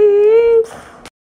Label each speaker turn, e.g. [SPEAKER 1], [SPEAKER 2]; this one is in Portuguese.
[SPEAKER 1] E